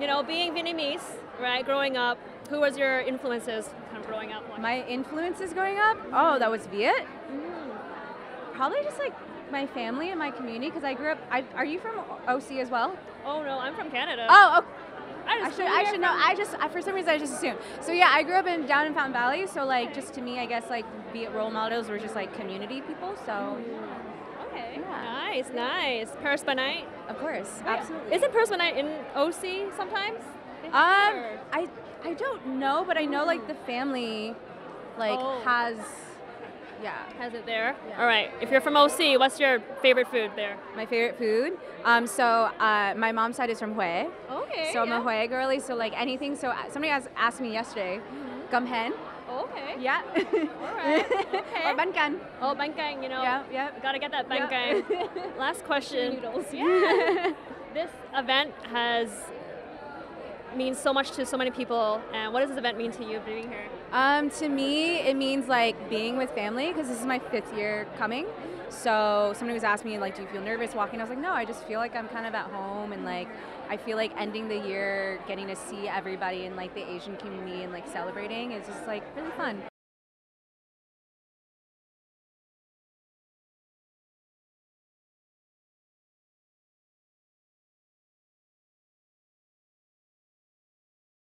You know, being Vietnamese, right? Growing up, who was your influences kind of growing up? Like? My influences growing up? Oh, that was Viet. Mm. Probably just like my family and my community because I grew up. I, are you from OC as well? Oh no, I'm from Canada. Oh, oh I, I just should, I should know. I just, I, for some reason, I just assumed. So yeah, I grew up in down in Fountain Valley. So like, just to me, I guess like Viet role models were just like community people. So mm. Okay. Yeah. Nice, nice. Paris by night. Of course, Oh, yeah. absolutely. Isn't night in OC sometimes? Um, or- I, I don't know, but I know like the family, like Oh. has, yeah. has it there? Yeah. All right. If you're from OC, what's your favorite food there? My favorite food. Um, so uh, my mom's side is from Hue. Okay. So I'm yeah. a Hue girly. So like anything. So uh, somebody has asked me yesterday, cơm hến. Oh, okay. Yeah. All right. Okay. or bánh canh. Oh, bánh canh, you know. Yeah, yeah. Gotta get that Yeah. bánh canh. Last question. Noodles. Yeah. this event has means so much to so many people. And what does this event mean to you being here? Um, to me, it means like being with family because this is my fifth year coming. So somebody was asking me like, do you feel nervous walking? I was like, no, I just feel like I'm kind of at home and like I feel like ending the year, getting to see everybody in like the Asian community and like celebrating is just like really fun.